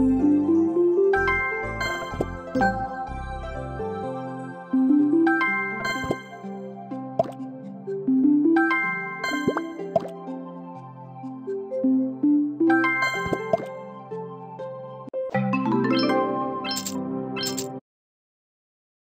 Música